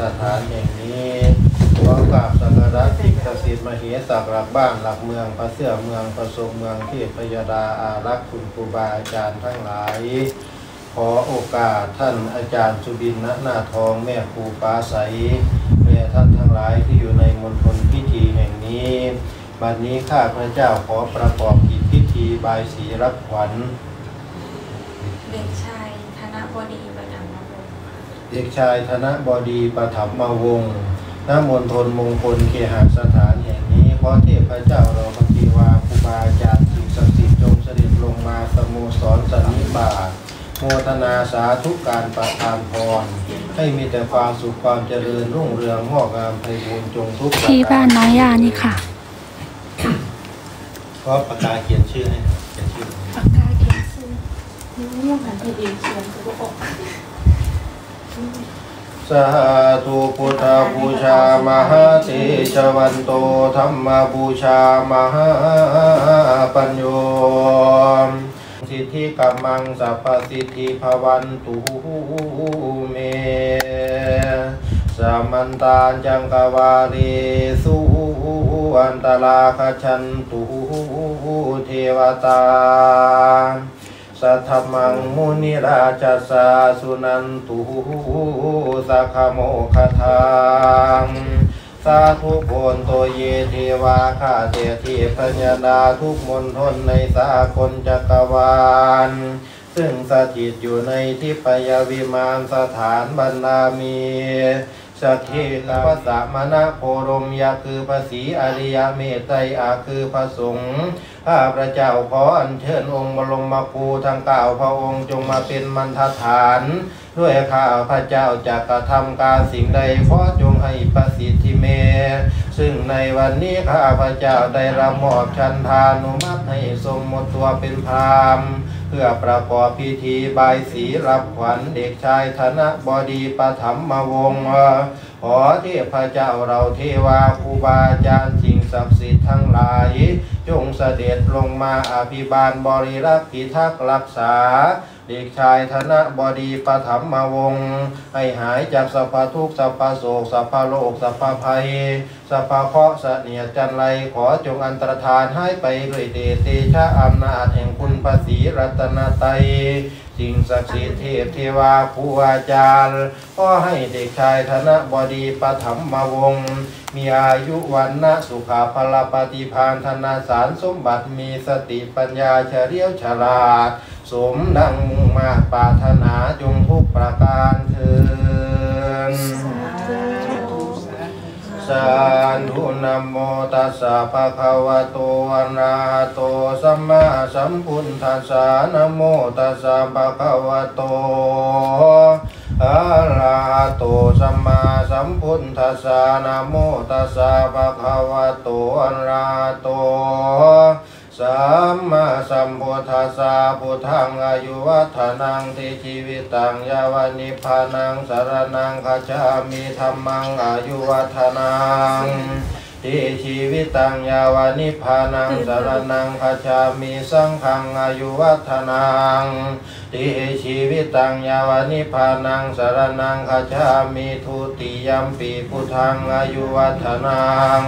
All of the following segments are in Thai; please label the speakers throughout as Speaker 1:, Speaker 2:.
Speaker 1: สถานแห่งนี้ขอกราบสักการะสิ่งศักดิ์สิทธิ์มเหสักหลักบ้านหลักเมืองพระเสื้อเมืองประสมเมืองเทพยดาอารักษ์คุณครูบาอาจารย์ทั้งหลาย ขอโอกาสท่านอาจารย์สุบินณนาทองแม่ครูฟ้าใสแม่ท่านทั้งหลายที่อยู่ในมณฑลพิธีแห่งนี้บัดนี้ข้าพระเจ้าขอประกอบกิจพิธีบายสีรับขวัญ
Speaker 2: เด็กชายธนบดี
Speaker 1: เด็กชายธนบดีปฐมมาวงศ์ณมณฑลมงคลเคหสถานแห่งนี้ขอเทพเจ้าเราพระกีวาครูบาอาจารย์สิ่งศักดิ์สิทธิ์จงเสด็จลงมาสโมสรสันนิบาตโมทนาสาธุการประทานพร ให้มีแต่ความสุขความเจริญรุ่งเรืองงอกงามไพบูรย์จงทุกประ
Speaker 3: ที่
Speaker 1: กา
Speaker 3: บ้ารนน้องยานี่ค่ะ
Speaker 1: ขอประกาศเขียนชื่อให้เขียนชื่อ
Speaker 3: ปากกาเขียนซื้อ
Speaker 2: นี่หันไปเองเชียนตัวออก
Speaker 1: สาธุพุทธบูชามหาเตชะวันโตธรรมบูชามหาปัญโยสิทธิกัมมังสัพพสิทธิภวันตุเมสามันตานจังกวาลีสุอันตลาคชันตุเทวตา สัทธมังมุนิราชสาสุนันตุสัคโมคทังสาธุโพนโตเยเทวาข้าเททีพญาดาทุกมนทนในสากลจักรวาล ซึ่งสถิตอยู่ในทิพยวิมานสถานบรรดามี สักขีกพระสามณโพรมยาคือภาษีอริยเมตไตรอาคือพระสงฆ์ข้าพระเจ้าขออัญเชิญองค์บรมครูทั้งเก้าพระองค์จงมาเป็นมันทฐาน ด้วยข้าพระเจ้าจะกระทำการสิ่งใดขอจงให้ประสิทธิเม ซึ่งในวันนี้ข้าพระเจ้าได้รับมอบชันทานุมัติให้ทรงหมดตัวเป็นพราหมณ์ พื่อประกอบพิธีบายสีรับขวัญเด็กชายธนบดีปฐมมวงศ์ขอเทพเจ้าเราเทวาครูบาอาจารย์สิ่งศักดิ์สิทธิ์ทั้งหลาย จงเสด็จลงมาอภิบาลบริรักษ์พิทักษ์รักษา เด็กชายธนบดีปฐมมวง ให้หายจากสัพพทุกข์สัพพโศกสัพพโลกสัพพภัยสัพพเคราะห์เสนียจันไรขอจงอันตรธานให้ไปด้วยเดชเตชะอำนาจแห่งคุณภาษีรัตนตรัยสิ่งศักดิ์สิทธิ์เทพเทวาครูอาจารย์ขอให้เด็กชายธนบดีปฐมมวง มีอายุวันนะสุขาพลปฏิพานธนาสารสมบัติมีสติปัญญาเฉลียวฉลาด สมดังมุ่งมาปรารถนาจงทุกประการเถิดสาธุนะโมตัสสะภะคะวะโตอะระหะโตสัมมาสัมพุทธัสสะนะโมตัสสะภะคะวะโตอะระหะโตสัมมาสัมพุทธัสสะนะโมตัสสะภะคะวะโตอะระหะโต สัมมาสัมพุทธัสสะพุทธังอายุวัฒนังทิชีวิตังยาวนิพานังสารนังขจามีธรรมังอายุวัฒนัง ทิชีวิตังยาวานิพพานังสารนังคัจฉามิสังฆังอายุวัฒนังทิชีวิตังยาวานิพพานังสารนังคัจฉามิทุติยัมปีพุทธังอายุวัฒนัง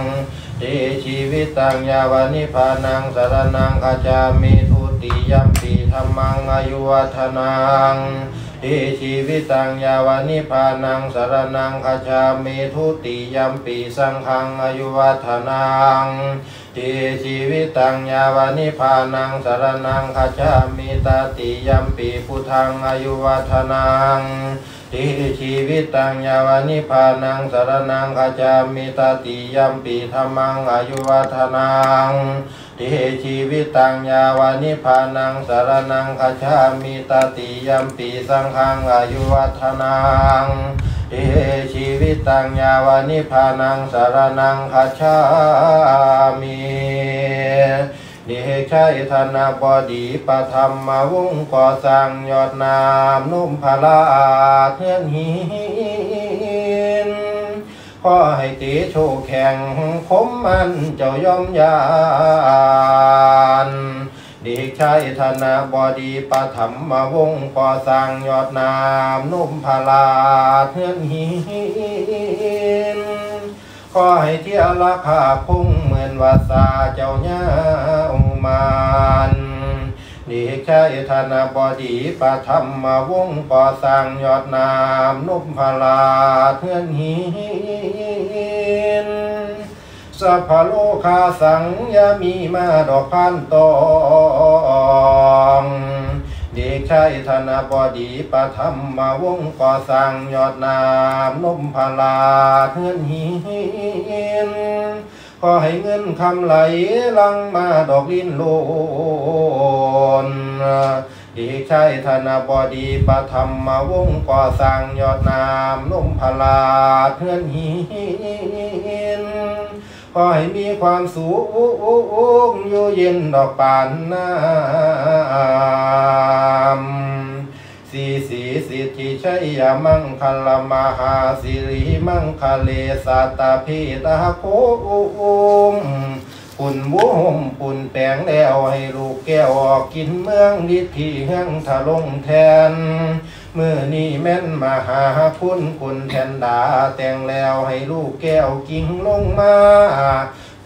Speaker 1: ติชีวิตตังยาวานิพานังสารนังคาจามิทุติยัมปีธรรมังอายุวัฒนัง ติชีวิตังยาวานิพานังสารนังคาจามิทุติยัมปีสังฆังอายุวัฒนังติชีวิตังยาวานิพานังสารนังคาจามิตติยัมปีพุทธังอายุวัฒนังติชีวิตังยาวานิพานังสารนังขจามิตติยัมปีธรรมังอายุวัฒนัง ติชีวิตตังยาวานิพานังสารนังขจามิตติยัมปีสังฆังอายุวัฒนังติชีวิตตังยาวานิพานังสารนังขจามิเด็กชายธนบดีปธรรมวงก่อสร้างยอดนามนุ่มพลาเทือนหิน ขอให้ตีโชคแข่งคมมันเจ้ายอมยานด็กชายธนาบดีปธรรมวงศ์ก่อสร้างยอดนามนุ่มพลาเทือนหินขอให้เที่ยวละภาพพุ่งเหมือนวาสาเจ้าญาอุมาน ดีใช่ธนบดีประธรรมวงศ์ก่อสร้างยอดนามนุพลาเทือนหินสัพพะโลคาสังยามีมาดอกพันตองเด็กชายธนบดีประธรรมวงก่อสร้างยอดนามนมพลาเฮือนหิน ขอให้เงินคำไหลลังมาดอกลิ้นโลนด็กชายธนบดีประธรรมวงก่อสร้างยอดนามนุ่มพลาเฮือนหินขอให้มีความสุขอยู่เย็นดอกปานน้ำ สีสีสิทธิชัยามังคลมหาสิริมังคเลสัตตาพิตาโคมปุ่นบุหมปุ่นแปงแล้วให้ลูกแก้วออกกินเมืองดิที่เฮืองทะลงแทนมื่อนี้แม่นมาหาคุณคุณแทนดาแต่งแล้วให้ลูกแก้วกิ่งลงมา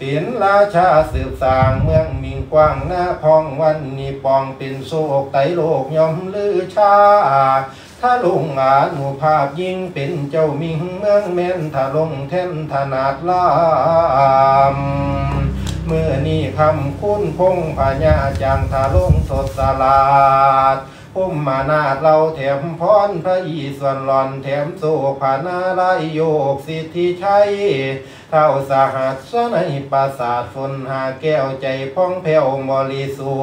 Speaker 1: เปลี่ยนราชาสืบสางเมืองมิงกว้างหน้าพองวันนี้ปองเป็นโศกไตโลกยอมลือชา ถ้าลงอานุภาพยิ่งเป็นเจ้ามิงเมืองแม่นถ้าลงแท่นถนาดลามเมื่อนี้คำคุ้นคงพญาจังทาลงสดสลาดพุ่มมานาดเราแถมพรพระอีส่วนหลอนแถมโศกผานาลโยกสิทธิชัย เท่าสาหัสสในปราสาทฝนหาแก้วใจพ่องแผ้วบริสุ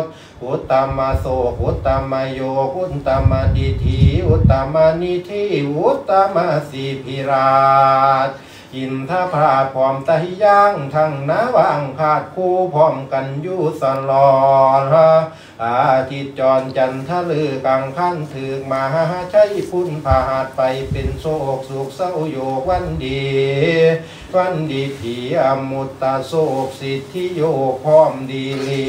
Speaker 1: ทธิ์อุตตมมาโสอุตตมมาโยอุตตมมาดิธีอุตตมมานิธิอุตตมมาสีพิราช กินท่าพาพร้อมตะย่างทั้งน้าวางขาดคู่พร้อมกันอยู่สลอดอาทิตจรจันทะลือกังขั้นถือมาใช้พุ่นพาหาดไปเป็นโศกสุขเศร้าโยกวันดี วันดีผีอมุตตาโศกสิทธิโยกพร้อมดีลี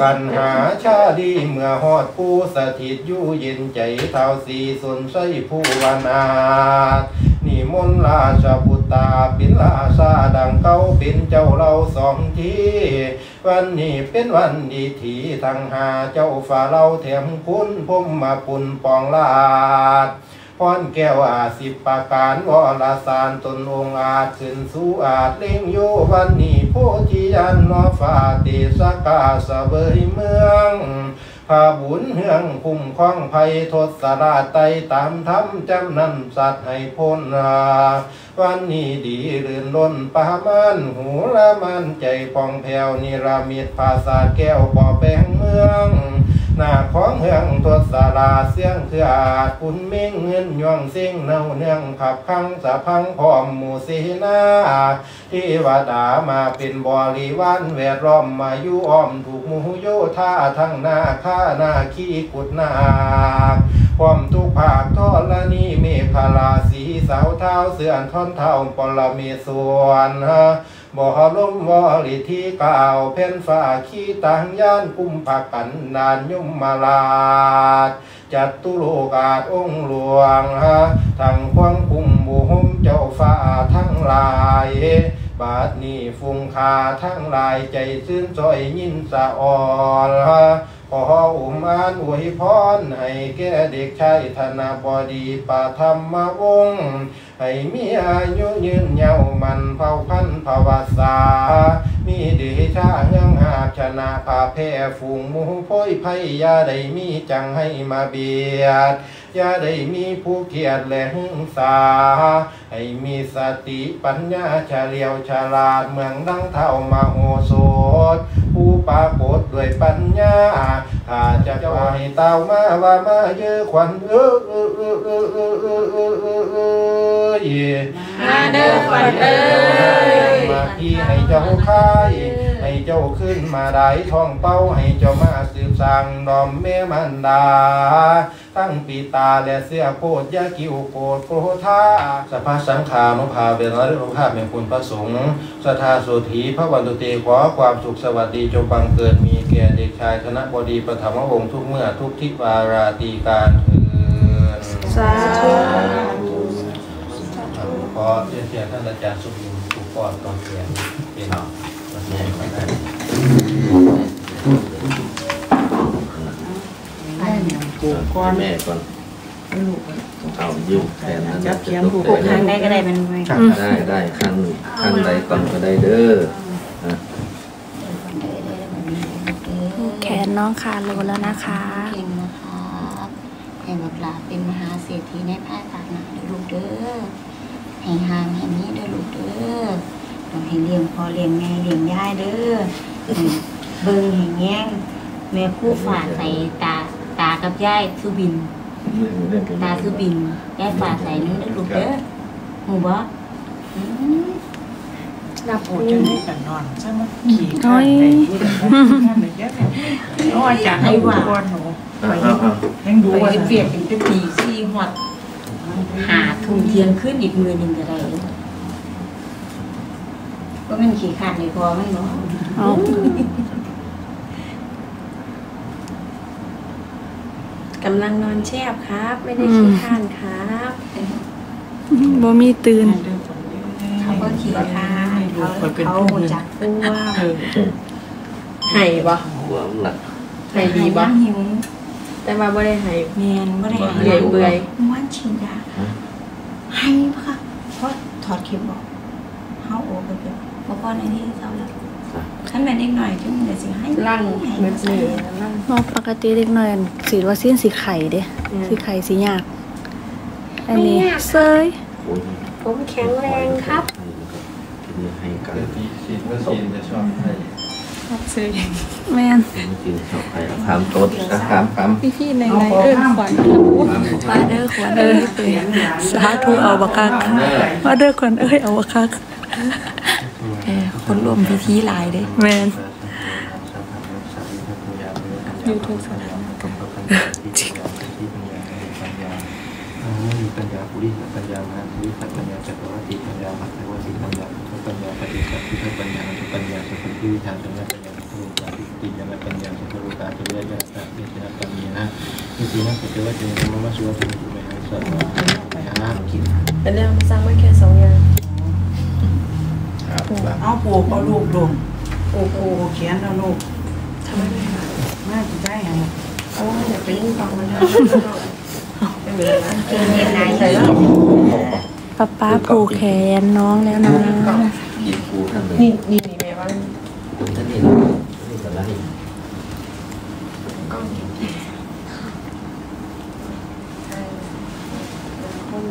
Speaker 1: กันหาชาดีเมื่อหอดผู้สถิตอยู่เย็นใจเท้าสีสนใสผู้วนา นิมนต์ราชบุตราป็นราชาดังเก่าป็นเจ้าเราสองทีวันนี้เป็นวันดีทีทางหาเจ้าฝ่าเราแถมคุณพุ่มมาปุ่นปองลาดพรแก้วอาสิบประการวรสารตนองอาจขึ้นสู่อาจเล่งโยวันนี้โพธิยันนอฟาเตสกาสเบยเมือง พาบุญเฮืองคุ้มคล้องภัยทศราชไตตามธรรมจำนำสัตว์ให้พ้นราวันนี้ดีเรื่นล้นปามันหูละมันใจปองแผ่วนิรามิตภาษาแก้วปอแปงเมือง หน้าของเฮืองทศราเสียงคืออาจคุณเม่งเงินย่องเสียงเนาเนื่องขับพังสะพังพร้อมหมู่สีนาเทวดามาเป็นบริวารแวดล้อมมาอยู่อ้อมถูกมูโยธาทั้งหน้าข้าหน้าขี้กุดนาคความทุกภาคทอละนีเมฆลาสีสาวเท้าเสื่อนท่อนเท้าปรเมศวร บ่ลมวริที่กล่าวเพ่นฟ้าขี้ตังย่านกุมภากันนานยุมมาลาดจัดตุโลกาศองหลวงฮะทั้งควงคุมบุหมเจ้าฟ้าทั้งหลายบาดนี้ฟุงคาทั้งหลายใจซื่นจอยยินสะอ่อนฮะขออุมานอวยพรให้แก่เด็กชายธนาบดีปาธรรมวงศ์ ให้มีอายุยืนยาวมันเผ่าพันธุ์ภาวสา มีเดชาเฮืองหาบชนะผาแพ่ฝูงมูพ้อยไพยาได้มีจังให้มาเบียดยาได้มีผู้เกียดและหึงสา ให้มีสติปัญญาเฉลียวฉลาดเมืองดังเท่ามาโหสถผู้ปรากฏด้วยปัญญา อาจจะว่าให้เต้ามาว่ามาเยอะขวัญเออเออเออเออเออเออเออเออเออ
Speaker 2: มาเด้อขวัญเอ้ย
Speaker 1: มาพี่ให้เจ้าค่ายให้เจ้าขึ้นมาได้ท่องเป้าให้เจ้ามาสืบสร้างดอมแม่มันดา ทั้งปีตาและเสียโพดยากิวโกดโกธาสภาสังขานุภาเป็นอริยภาพแห่งคุณพระสงฆ์สถาสุธีพระวันตุเตขอความสุขสวัสดีจงบังเกิดมีแก่เด็กชายธนบดีประฐมวงศ์ทุกเมื่อทุกทิศวาราตีการเถิด
Speaker 3: สาธุ
Speaker 1: ขอเรียนเชิญท่านอาจารย์สุบินผูกก่อนตอนเรียนเป็นประสบการณ์
Speaker 4: ได้เนี่ยปลูกก้อน
Speaker 5: แม่ก่อน
Speaker 4: ลูก
Speaker 5: เอายืมแทนนั้น
Speaker 4: จับเขียนปลูก
Speaker 5: จะตก
Speaker 4: ทางใดก็ได้มันไว้
Speaker 5: ได้ได้ขั้นขั้นใดก่อนก็ได้เด้อ นะ
Speaker 3: แขนน้องขาดโลแล้วนะคะ
Speaker 6: เก่งนะครับให้บักหลาเป็นมหาเศรษฐีในภายภาคหน้าเด้อลูกเด้อให้ห่างให้นี้เด้อลูกเด้อต้องให้เลี้ยงพ่อเลี้ยงแม่เลี้ยงยายเด้อให้เบิ่งให้แง่งแม่คู่ฝากใส่ตาตากับยายคือบิน
Speaker 5: เรื่องเป็น
Speaker 6: ตาคือบินยายฝากใส่นึงเด้อลูกเด้อหูบ่อืม
Speaker 4: นับปลูกจนได้กันนอนใช่ไหมขี่ข้างในที่เด็กข้างในเยอะเลยน้อยจากให้ว่านหนู
Speaker 5: เอาเอาเอา
Speaker 4: ยังดู
Speaker 6: ไป
Speaker 4: ว่า
Speaker 6: เฮ็ดเวียกเป็นปีสี่ฮอดหาทุ่มเทียงขึ้นอีกมือหนึ่งก็ได้เด้อก็มันขี้ขาดในพอมันเนาะ
Speaker 3: เอ
Speaker 2: กำลังนอนแช่บครับ ไม่ได้ขี้ข้านครับ
Speaker 3: บ่มีตื่น
Speaker 6: เขาก็ขี้ขาด เขาเขาหูจักตัว
Speaker 4: เออ
Speaker 2: ไห่บ่
Speaker 5: หัวมันหลัก
Speaker 2: ไห่ดีบ่
Speaker 6: หิว
Speaker 2: แต่ว่าบ่ได้ไห่
Speaker 6: แมนบ่ได้
Speaker 2: เบื่อยเบื่อย
Speaker 6: ม้วนฉีดยาให้ปะค่ะเพราะถอดเข็มบอกเฮาโอ้ก็เป็นบ่พอในที่เจ้าแล้วคันแม่นเด็กหน่อยจังเดี๋ยวสิให้
Speaker 2: ร่าง
Speaker 6: ให้
Speaker 2: เหมือนเนื้อร่าง
Speaker 3: บ่ปกติเด็กน้อยสีวัคซีนสีไข่เด้
Speaker 2: อืม
Speaker 3: สีไข่สียากอันนี้เซย
Speaker 5: โอ้ย
Speaker 2: ผมแข็งแรงครับ
Speaker 5: ให้แล้ว ก็กินให้กัน
Speaker 1: เดี๋ยวที่ฉีดวัคซีนจะชอบให้
Speaker 3: แม่น
Speaker 5: กินชอบให้ถามต้นนะถามคำ
Speaker 3: พี่พี่ในในเอิ้นขวัญ
Speaker 5: ถาม
Speaker 3: ว่าเด้อขวัญเอ้ยสาธุเอาบักคักว่าเด้อขวัญเอ้ยเอาบักคัก
Speaker 6: เออคนร่วมพิธีหลายเด้
Speaker 3: แม่น
Speaker 1: ยูทูบสนามกรรมปัญญาที่ปัญญาที่ปัญญาปัญญามีปัญญาปุริสปัญญามหาปุริสปัญญาจักรวรรดิปัญญามัตตวสิปัญญาทุ ปัญญาปฏิสัมพิทปัญญาทุปัญญาสุขวิทางปัปัญญาสุขาติติยาปัญญาสุขรูปาติยาตาเมตตาปัญญาอิตินะสุขวัจจะมะมะสุวัจจะมิหังสัพพะยาคิด
Speaker 2: เป็นเรื่องสร้างมาแค่สองอย่าง
Speaker 4: เอาปูกเอาลูกลงปูปูเขียนเอาลูก
Speaker 2: ทำไมไม่หา
Speaker 4: น่าจะได้ไง
Speaker 2: โอ้ยอยาไปยิ่งฟังมันนะไม่เป็นไรนะ
Speaker 6: เก่งเรียนนาย
Speaker 2: ใส่แล้ว
Speaker 3: ป๊าป๊าผูกแขนน้องแล้วนะ
Speaker 5: กินฟูท่านเลย
Speaker 2: นี่นี่นี่แม่ว่า
Speaker 5: ท่านนี่นะนี่ก็ได้
Speaker 2: กล้องใช่คน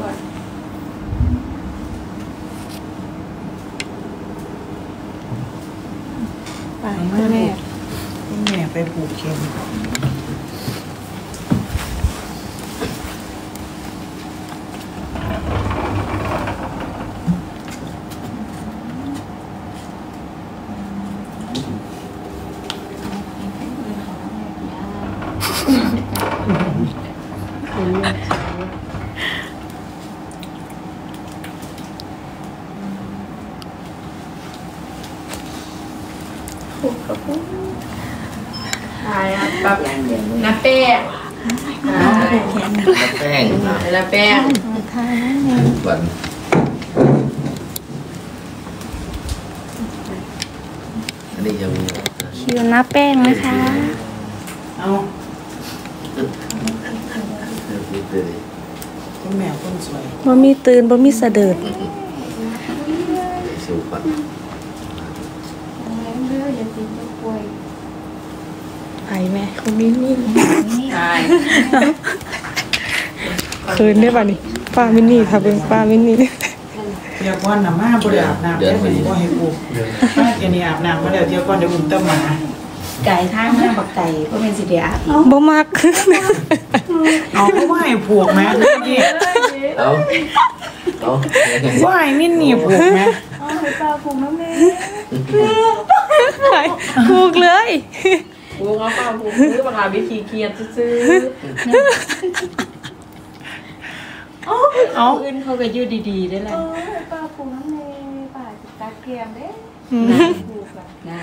Speaker 2: ว่า
Speaker 3: ไปแม่
Speaker 4: แม่ไปปลูกเข็ม
Speaker 2: ใช่ครับแบบน้าแป้งอ่า
Speaker 5: แป้งนะ
Speaker 2: น้าแป้ง
Speaker 5: หวานอันนี้ยังมี
Speaker 3: คิวน้าแป้ งนะคะ
Speaker 4: เอา
Speaker 5: มีเตย
Speaker 4: คุณแม่คนสวย
Speaker 3: บ่มีตื่นบ่มีสะเดิด
Speaker 5: สูปัด
Speaker 3: ไปแม่คุณมินี่
Speaker 2: ใช่
Speaker 3: คืนได้ป่ะนี่ป้ามินี่ค่ะเบิ่งป้ามินี่
Speaker 4: เดี๋ยวก่อนน่ะมาบ่ได้อาบน้ำเดี๋ยวผมบ่ให้ปลูกมาแกนี่อาบน้ำมาแล้วเดี๋ยวก่อนเดี๋ยวอุ้มตะหมา
Speaker 6: ไก่ทางหน้าบักไก่ก็เป็นสิเดียอาบ
Speaker 3: บ่มัก
Speaker 4: เอาก็ว่าให้ปลูกแม่นี่
Speaker 5: เอาเอา
Speaker 4: ว่าให้มินนี่ปลูกแม่
Speaker 3: ถูกเลย
Speaker 2: กูเขาเปล่ากูซื้อมาหาวิธีเกียรซื้อ
Speaker 4: เอา
Speaker 6: อื่นเขาก็อยู่ดีๆได้แหละ
Speaker 2: ป้าปูน้ำเนยป้ เพียงเด้
Speaker 6: ง่ะ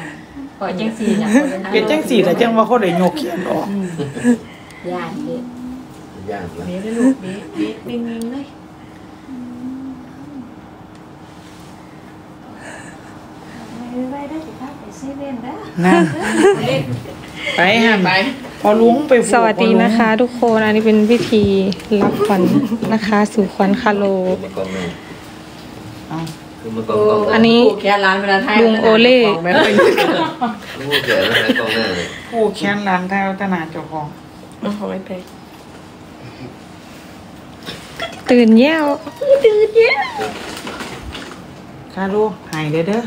Speaker 6: ปล่อยจังสี่น่ะ
Speaker 4: เป็จังสีแต่จังว่าเขาได้โยกเขียนออก
Speaker 6: ย่านเด้
Speaker 5: ย่างละ
Speaker 2: เบไลูกเบเบเป็นยิงเลย
Speaker 7: ไปได้สิคะไปซีว่
Speaker 4: นได้นั่นไปฮะ
Speaker 2: ไป
Speaker 4: พอลุงไป
Speaker 3: สวัสดีนะคะ ทุกคนอันนี้เป็นพิธีรับขวัญนะคะ สู่ขวัญคาโล
Speaker 5: คือมากองหนึ่ง
Speaker 4: เอา
Speaker 5: คือมากองกอง
Speaker 3: อันนี้
Speaker 2: แค่ร้านเวลาไทย
Speaker 3: ลุงโอเล่
Speaker 2: ไม่ค่อย
Speaker 5: ลูกแก่แล้วไหนกองหน้าเลย
Speaker 4: ผูกแขนร้านไทยวัฒนาเจ้าของ
Speaker 2: เอาไม่ไป
Speaker 3: ตื่นแย้ว
Speaker 4: ค่ะลูกหายเด้อเด้อ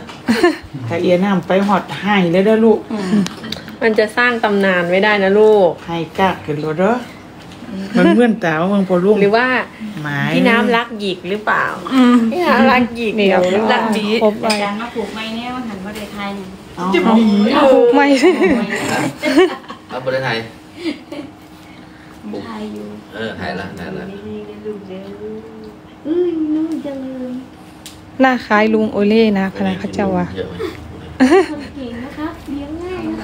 Speaker 4: ถ้าเอียน้ำไปหอดหายเด้อเด้อลูก
Speaker 2: มันจะสร้างตำนานไม่ได้นะลูก
Speaker 4: หายกากขึ้นรถเด้อ มันเมื่อนตาว่ามึงพอลุง
Speaker 2: หรือว่า
Speaker 4: หมาย
Speaker 2: พี่น้ำรักหยิกหรือเปล่าพี่น้ำรักหยิก
Speaker 3: เดี๋ยว
Speaker 2: รักดี
Speaker 3: ครบไป
Speaker 6: อาจารย์มาผูกไม้เนี่ยว่าหันว่าได้ทายเนี่ย
Speaker 4: เอา
Speaker 3: ผูกไม่
Speaker 5: เอาประเทศไทย
Speaker 6: ทายอยู่
Speaker 5: เออไทยละไทยละ
Speaker 6: นี่ๆลูกเด้อเอ้ยนุ่มจังเลย
Speaker 3: หน้าคล้ายลุงโอเล่นะพนักเขาเจ้าว่า
Speaker 5: เยอะ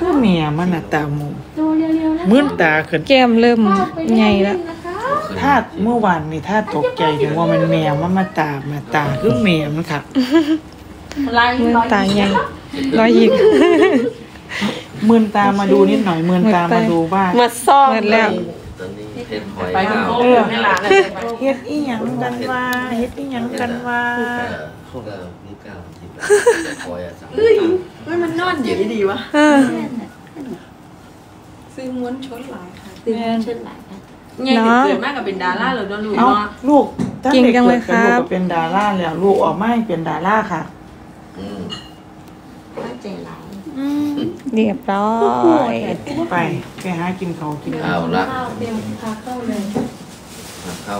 Speaker 6: คื
Speaker 4: อเมียมันน่ะตาหมู
Speaker 6: โตเร็วๆนะ
Speaker 4: เมื่อนตาขึ้น
Speaker 3: แก้มเริ่มใหญ่แล้ว
Speaker 4: ถ้าเมื่อวานนี่ถ้าตกใจถึงว่ามันแมวมันมาตามาตาคือแมวมันค่ะ
Speaker 6: ลาย
Speaker 3: เมื่อ
Speaker 6: ร้อย
Speaker 3: ตาใหญ่ร้อยหยิก
Speaker 4: เมื่อนตามาดูนิดหน่อยเมื่อนตามาดูบ้าง
Speaker 2: มาซ่อม
Speaker 3: เปิดแล้ว
Speaker 5: ตอนนี้เพชรหอย
Speaker 2: ไป
Speaker 5: ดาว
Speaker 2: โค้งให้ร้านเลยไป
Speaker 4: เฮ็ดอีหยังกันว่าเฮ็ดอีหยังกันว่า
Speaker 5: เออพวกเราลูกเก้าที่แบบหอยอะสาม
Speaker 2: เฮ้ยมันนอนอยู่ดีวะ
Speaker 3: เออ
Speaker 2: ซื้อม้วนชดหลายค่ะ
Speaker 6: ตื่นเชิญหลายค่ะ
Speaker 2: ไงเกิดมากกับเป็นดาราเลยเนาะลูก
Speaker 4: เอ้า
Speaker 2: เนาะ
Speaker 4: ลูกถ้า
Speaker 3: เก่ง
Speaker 4: เด็ก
Speaker 3: จังเล
Speaker 4: เกิ
Speaker 3: ย
Speaker 4: ด
Speaker 3: ครั
Speaker 4: เป็นลูก
Speaker 3: บ
Speaker 4: ก็เป็นดาราแล้วลูกออกมาให้เป็นดาราค่ะ
Speaker 5: อืม
Speaker 6: เข้าใจหลาย
Speaker 3: เรียบร้อย
Speaker 4: ไปไปหากินเขาวกิน
Speaker 5: เอาละ
Speaker 6: ข้าวเตรียมพาเข้าเลย
Speaker 5: มาเข้า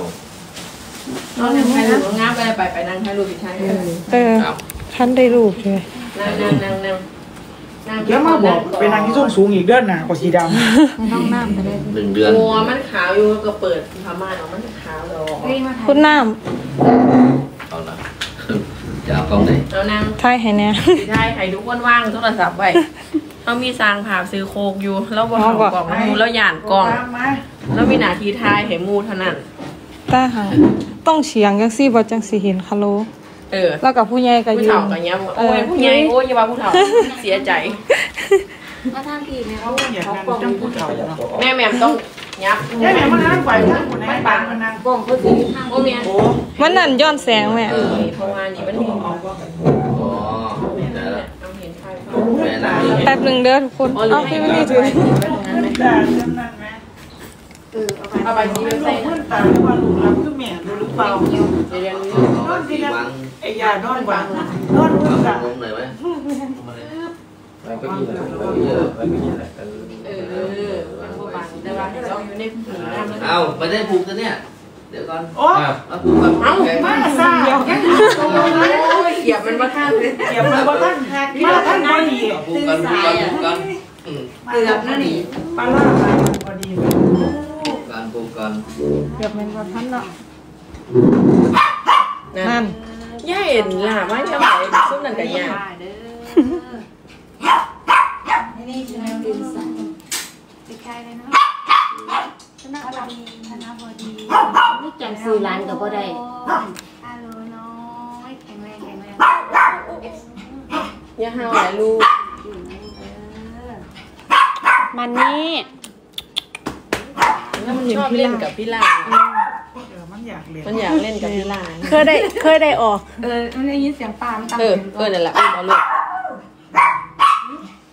Speaker 2: น้องนั่งให้ลูกงามไปไปไปนั่งให้ลูกอีกทีนึง
Speaker 3: เออ
Speaker 5: ครับ
Speaker 3: ท่านได้รูปเลย
Speaker 2: นั่งนั่งนั่งนั่งนั่ง
Speaker 4: เดี๋ยวมาบอกไปนั่งที่ส้นสูงอีกเด้อนหนากว่าสีด
Speaker 6: ไม่ต้องน้ำไปเลย
Speaker 5: หนึ่งเดือน
Speaker 2: หัวมันขาวอยู่ก็เปิดพม่านออกมันขาวดอก
Speaker 6: เฮ้ยมาถ่าย
Speaker 3: คุณน้
Speaker 5: เอาละจะเอากองไหน
Speaker 2: แล้วนั่งำ
Speaker 3: ทายให้แน่
Speaker 2: สีไทยใครทุกคนว่างโทรศัพท์ไว้ เขามีสร้างภาพซื้อโคกอยู่ แล้วบอกเขากล่องมูแล้วหยานำกล่อง
Speaker 4: มา
Speaker 2: แล้วมีหนาทีทายเห็นมูเท่านั้น
Speaker 3: ตาหังต้องเฉียงจังซี่บ่จังสิเห็นคาโล
Speaker 2: เออ
Speaker 3: แล้วกับผู้ใหญ่ก็
Speaker 2: ผู้
Speaker 3: ยื
Speaker 2: เฒ่านกันย้ำโอ้ยผู้ใหญ่โอ้ยอย่าว่าผู้เฒ่าเสียใจ
Speaker 6: มาทางพี่แม่
Speaker 4: เขา
Speaker 6: เขา
Speaker 4: อยาก
Speaker 6: เขา
Speaker 4: นั่ง
Speaker 6: กล่อง
Speaker 4: จังผู้เฒ่าเนาะ
Speaker 2: แม่แม่มต้องยับ
Speaker 4: แม่แม่มานั่งไปนั่งคนไหนบ้านมานั่ง
Speaker 6: กล่องเขาสีข้าง
Speaker 2: โอ้เมีย
Speaker 4: โอ้
Speaker 3: มันนั่นย้อนแสงแม่
Speaker 2: เออเพราะว่านี่มันมีออก
Speaker 5: อ๋อได้ละ
Speaker 2: เอาเห็นไฟ
Speaker 5: แม่นั่งนี่
Speaker 3: แป๊บหนึงเด้อทุกคน
Speaker 2: อ๋อหรือ
Speaker 3: เอ้า
Speaker 2: ให้
Speaker 3: พี่
Speaker 2: ไม่
Speaker 3: ไม่
Speaker 2: ได้
Speaker 3: ได้
Speaker 2: ถื
Speaker 3: ถื
Speaker 2: อ
Speaker 3: อ
Speaker 4: เมื่อนตาจำนั่นไหม
Speaker 6: เออเอาไป
Speaker 2: เอาไปที่
Speaker 4: ไม่
Speaker 2: เว็บไซ
Speaker 4: รู้
Speaker 2: ต์
Speaker 4: เมื่อนตาว่าลูกรับคือแม่ดูหรือเปล่า
Speaker 2: เดี๋ยวเดี๋ยวนี้
Speaker 4: นอนที่
Speaker 5: สี่
Speaker 4: นั่น
Speaker 5: วัง
Speaker 4: ไอ้ยานอนวันนอนเมื่อนตา
Speaker 5: ลงหน่อยไหม
Speaker 2: เออมันก็บังแต่ว่าเราอยู่ในหูน้ำ
Speaker 5: เอาไปได้ผูกกันเนี่ย เดี๋ยวก่อน
Speaker 4: โอ้
Speaker 5: มาผูกกัน
Speaker 2: เอ้า
Speaker 4: มาซ่า
Speaker 2: โอ้ยเหยียบมันมาข้างเลย
Speaker 4: เก็บมาบ่ทันแฮกมาทันพอดี
Speaker 5: ผูกกันผูกกันผูกกันอืม
Speaker 6: เกือบนั่นนี่
Speaker 4: ปลาล่ามาพอดี
Speaker 5: ผูกกันผูกกัน
Speaker 3: เกือบแม่นบ่ทันเนาะ
Speaker 2: นั่
Speaker 3: นั่
Speaker 2: น
Speaker 3: น
Speaker 2: ย่าเห็นล่ะว่าจะไหนซุ่มนั่นกับย่า
Speaker 6: นี่คือน้ำดื่มสั่งไปใกล้เลยเนาะ ธนพอดีธนพอดีนี่จังซื้อร้านกับบ่ได้ฮัลโหลน้อยแข็งแรงแข็งแรง
Speaker 2: ย่าห้าวหลายลูก
Speaker 6: อยู่ในเออ
Speaker 3: มันนี่
Speaker 2: แล้วมันชอบเล่นกับพี่ลา
Speaker 4: เออมันอยากเรียน
Speaker 2: มันอยากเล่นกับพี่ลา
Speaker 3: เคยได้เคยได้ออก
Speaker 6: เออมันได้ยินเสียงปลามันตาม
Speaker 2: เออเออนั่นแหละอุ้มเอาลูก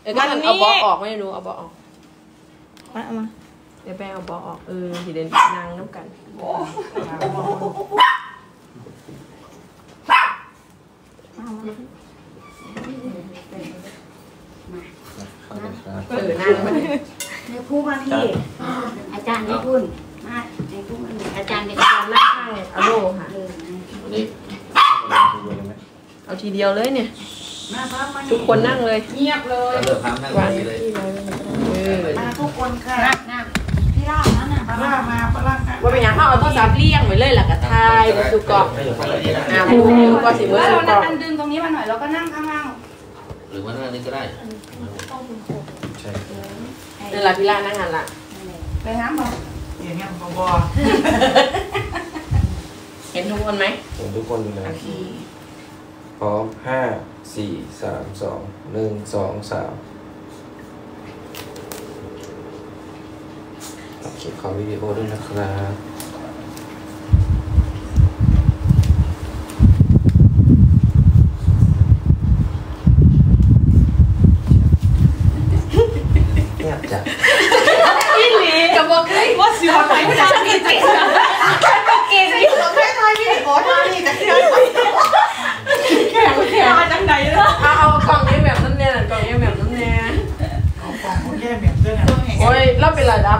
Speaker 2: เออก็เอาเบาะออกไม่รู้เอาเบาะออก
Speaker 3: มามา
Speaker 2: เดี๋ยวไปเอาเบาะออกเออทีเดินนางน้ำกันเออนั่งมา
Speaker 6: ในผู้มาพี่ อาจารย์ในพุ่นมาในผู้มันอาจารย์ในการนั่งข้าง
Speaker 2: เอาโลค่ะ
Speaker 6: เออ
Speaker 5: วันนี้
Speaker 2: เอาทีเดียวเลยเนี่ย
Speaker 4: มาครับมา
Speaker 2: ทุกคนนั่งเลย
Speaker 6: เงียบเลย
Speaker 5: เลิกพักนั่ง
Speaker 2: วาง
Speaker 5: นี่เลย
Speaker 2: ที่ไว้เออ
Speaker 4: มาทุกคนค่ะ
Speaker 6: นั่ง นั่านั่นน่ะ
Speaker 4: ปลามาปลาล่าค่
Speaker 2: ว่าเป็นอย่างเขาเอาโทรศัพท์เลี้ยงไว้เลยหลักกระทายแล้วสุกอบอ่าพูดถึงก็สิเมื่อสุกอบ
Speaker 6: มันดึงตรงนี้มาหน่อยแล้วก็นั่งข้างล่าง
Speaker 5: หรือว่านั่งนี่ก็ได้
Speaker 2: นั่นแหละพี่ล่านั่งหันละ
Speaker 6: ไปน้ำบอก
Speaker 4: อย่างเงี้ยบอบอ
Speaker 2: เห็นทุกคนไหมเห็น
Speaker 1: ทุกคนอยู่แล้ว
Speaker 8: พร้อมห้าสี่สามสองหนึ่งสองสาม ขียนคอมวิดีโอด้วยนะครับ เงียบจัง
Speaker 2: กับบอกเฮ้ยว่าสิวไหนไม่ได้พี่เจ๊เก่งที่สุดไม่ทายพี่โอ้ท่านี่จะเชื่อแข็งแข็งมาจังไหนเลยเอาเอากล่องนี้แบบนั้นเนี่ยกล่องนี้แบบนั้นเนี่ย
Speaker 4: เอาของคุณแย่แบบเด้อนะ
Speaker 2: โอ้ยเราเป็นระดับ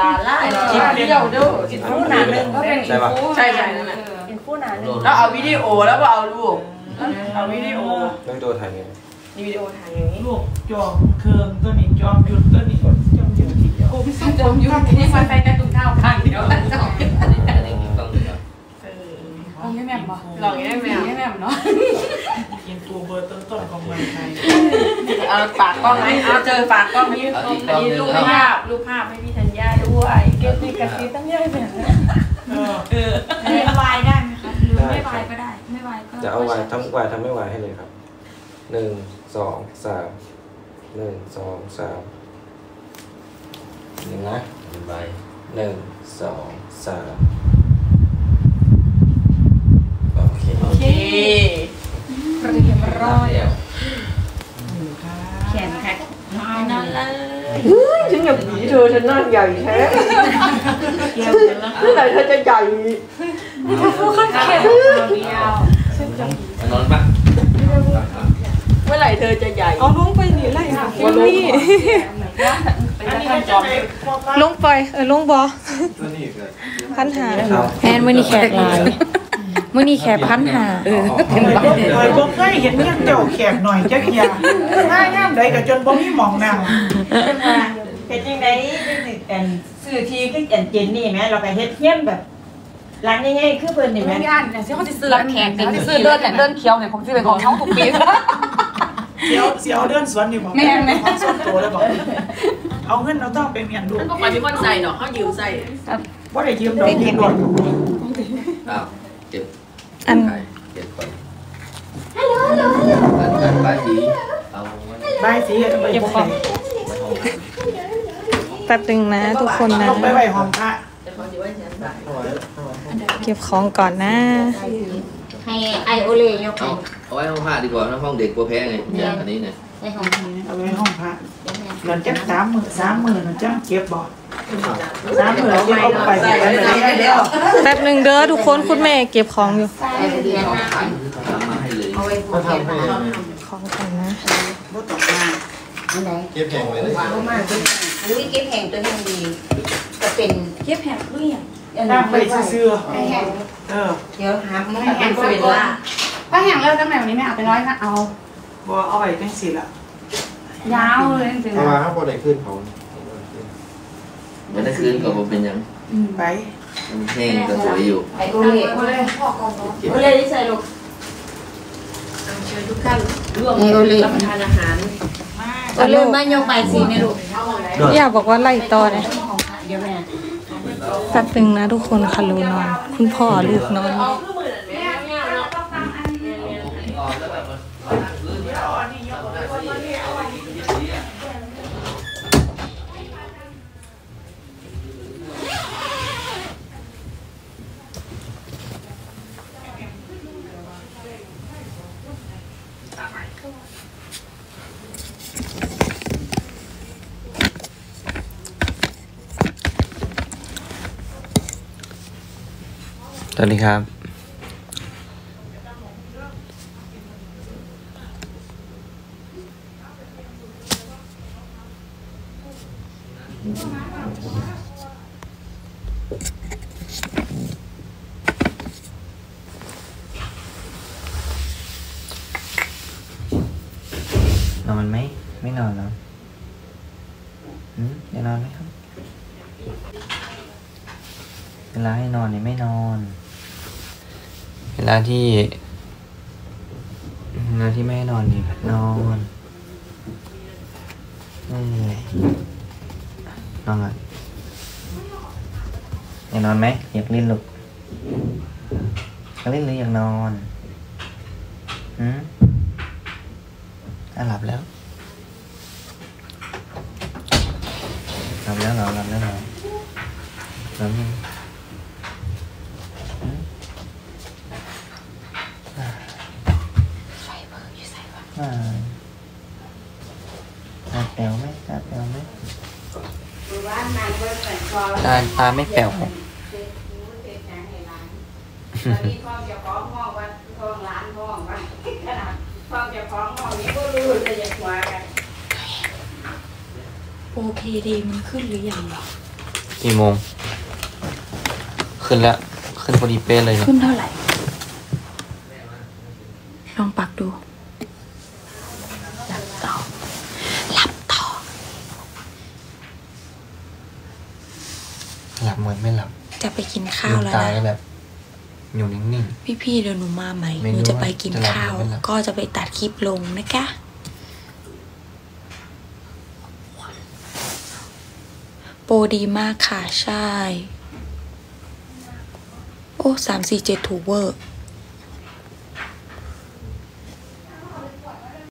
Speaker 2: ดาราคลิปเดียวด้วย
Speaker 4: เอาหนาหนึ่งก็เป็น
Speaker 8: ใช่ปะ
Speaker 2: ใช่ใช่นั่นแหละ
Speaker 5: โดน
Speaker 2: แล้วเอาวิดีโอแล้วก็เอารูปเอาวิดีโอ
Speaker 8: ต้องโดนถ่ายไง
Speaker 2: นี่วิดีโอถ่ายอย่างนี้
Speaker 4: ลูกจอมเคืองตัวนี้จอมหยุดตัวนี้จอมหยุดทีเดียว
Speaker 2: จมอยู่นี่มันไปแต่ตุ้งเท้าข้างเดียวแล้วจม
Speaker 5: อันนี้อันนี้ต้องดูครับ
Speaker 2: ลองยังแม่บ่ลองยังแม่ยังแม่เนาะ
Speaker 4: กินตัวเบอร์ต้นๆของเมืองไทย
Speaker 2: เอาปากกล้องไหมเอาเจอปากกล้องนี้อันนี้รูปภาพรูปภาพให้พี่ธัญญาด้วยเก็บนี่กระซิบตั้งเยอะเลย
Speaker 4: เออ
Speaker 2: เออ
Speaker 7: ไม่วายได้ไหมคะหรือไม่วายก็ได้ ไม่วายก็
Speaker 8: จะเอาวายทั้งวายทั้งไม่วายให้เลยครับหนึ่งสองสามหนึ่งสองสามหนึ่งนะ
Speaker 5: ใบ
Speaker 8: หนึ่งสองสามโอเค
Speaker 2: โอเค
Speaker 7: เรียบร้อย
Speaker 5: แล้ว
Speaker 6: แขนแท็ก
Speaker 7: นั่นเลย
Speaker 2: ฉันอย่าผีเธอฉันนั่งใหญ่แท้เมื่อไหร่เธอจะใหญ่
Speaker 7: ผู้เข้าเขียน
Speaker 5: นอนปะ
Speaker 2: เมื่อไหร่เธอจะใหญ่
Speaker 3: เอาลงไปนี่ไล่หาฟิลลี่
Speaker 4: อันนี้ก็จะไปพวกว่า
Speaker 3: ลงไปเออลงบอ
Speaker 1: ตัวนี้ก็
Speaker 3: พันหา
Speaker 8: ครับ
Speaker 7: แอนมื่อนี้แขกหลาย มื่อนี้แขกพันหาเออ
Speaker 4: เคยบ่เคยเห็นเงี้ยเจ้าแขกหน่อยจักอยางหน้าย่ามใดก็จนบ่มีหมองนั่ง
Speaker 9: เป็นยังไงเป็นสิอันสื่อทีคืออันเจนนี่ไหมเราไปเฮ็ดเฮี้ยนแบบร้านง่ายๆคือเพิ่นนี่ไหม
Speaker 7: ไม่อ่านเนี่ยที่เขาจะซื้อรับแขกเนี่ยซื้อเดินเนี่ยเดินเคี้ยวเนี่ยผมซื้อเป็นของเขาทุกปี
Speaker 4: เสียวเสียวเดินสวนนี่บอก
Speaker 7: แม่นไหม
Speaker 4: ของส่วนตัวเลยบอกเอาเงินเอาต้องไปเมียนลูก
Speaker 2: ก็ปฏิวัติใส่ดอกเขายืมใส่
Speaker 4: ว่าได้ยืมดอกยืมดอก
Speaker 5: อ้าวเจ็บ
Speaker 3: อัน
Speaker 5: ใครเจ็บคนฮัลโหลฮัลโหลฮัลโหลอันใบสีเอาไว้
Speaker 4: ใบายสีเอาไปพวกไหน
Speaker 5: ไว้ห้องน้ำ
Speaker 3: แป๊บนึงนะ ทุกคนนะ
Speaker 4: ลงไปไว้ห้องพระ
Speaker 2: แต่เขาจะไว้เสียใส่
Speaker 3: เก็บของก่อนนะ
Speaker 6: ให้ไอโอเล่ยกไป
Speaker 5: เอาเอาไว้ห้องผ้าดีกว่านะห้องเด็กกลัวแพ้ไงอย่างอันนี้ไง
Speaker 6: ในห้องนี้
Speaker 4: เอาไว้ห้องพระเงินจักสามหมื่นสามหมื่นจังเก็บบ่สามหมื่นเก็บเอาไปเก็บไว้เลยเดียว
Speaker 3: แป๊บนึงเด้อทุกคนคุณแม่เก็บของอยู่
Speaker 6: ใส่เดือนหน้า
Speaker 5: ทำมาให้เลย
Speaker 6: เอาไว้ผูกแขนมา
Speaker 3: ของก่อนนะ
Speaker 4: บ่ตกมา
Speaker 6: อันไหน
Speaker 1: เก็บแข็งไว้เลย
Speaker 6: วางมาอุ้ยเก็บแห่งตัวแห่งดีจะเป็น
Speaker 7: เย็บแผลเรื่อง
Speaker 4: นั่งไปซื่อ
Speaker 6: แห่ง
Speaker 4: ๆเออ
Speaker 6: เดี๋ยวหาไม่
Speaker 2: เป็
Speaker 6: แห่
Speaker 2: น
Speaker 6: ง
Speaker 2: โค
Speaker 6: สัก
Speaker 2: วิด
Speaker 6: คน
Speaker 2: ล่า
Speaker 7: ถ้าแห่งเลิกตั้งแต่วันนี้ไม่เอาไปร้อยนะเอา
Speaker 4: บ่เอาไว้จังสิล่ะ
Speaker 7: ยาวเลยจริง
Speaker 1: เพราะว่าเขาพอได้ขึ้นเขา
Speaker 5: มันได้คืนกับผมเป็นยัง
Speaker 4: ไป
Speaker 5: มันแห้งก็สวยอยู่
Speaker 6: ไอโอเล่
Speaker 7: ๆเลยพ่อก่อน
Speaker 5: เก็บ
Speaker 6: โอเล่ที่ใส่ลูก
Speaker 2: เชิญทุกท่านร่วมรับประทานอาหาร
Speaker 6: โอเล่บ้านยกใบสีในลูก
Speaker 3: ย่าบอกว่าไล่ต่อนะ
Speaker 6: ห้องพระเดี๋ยวแม่
Speaker 3: แป๊บนึงนะทุกคนค่ะลูนอน คุณพ่อลูกนอน
Speaker 8: ส วัสดีครับ นอนไหม ไม่นอนแล้วอืมจะนอนไหมครับเวลาให้นอนเนี่ยไม่นอน เวลาที่เวลาที่ไม่นอนนี่นอนเอ้ยนอนก่อนอยากนอนไหมอยากเล่นลูกอยากเล่นหรืออยากนอนฮ
Speaker 10: อืมอะหลับแล้วหลับแล้วเหรอหลับแล้วเหรอหลับยังอืมอ่าอ่าตาแป๋วไหมตาแป๋วไหม ตาตาไม่แป๋ว
Speaker 6: มีความจะฟ้องห้องวันท้องร้านห้องวันขนาดความจะฟ้องห้องนี้ก็รู้จะจะหัวกัน
Speaker 3: โอเคดีมันขึ้นหรือยัง
Speaker 10: กี่โมง ขึ้นแล้ว ขึ้นพอดีเป๊ะเลยเนี่ย
Speaker 3: ขึ้นเท่าไหร่ ลองปักดู หลับต่อ หลับต่อ
Speaker 10: หลับเหมือนไม่หลับ
Speaker 3: จะไปกิน
Speaker 10: ลื
Speaker 3: ข้าว
Speaker 10: ม
Speaker 3: แล้ว
Speaker 10: ตาก็
Speaker 3: นะ
Speaker 10: แบบอยู่นิ่ง
Speaker 3: พี่ๆเดี๋ยวหนูมาใหม่
Speaker 10: ไม่
Speaker 3: ห
Speaker 10: รู้
Speaker 3: นูจะไป
Speaker 10: ว่า
Speaker 3: กิน
Speaker 10: จะหลับ
Speaker 3: ข้าว
Speaker 10: หรือไม่หลับ
Speaker 3: ก็จะไปตัดคลิปลงนะคะโปรดีมากค่ะ ใช่ โอ้สามสี่เจ็ดถูกเวอร์
Speaker 10: ๆ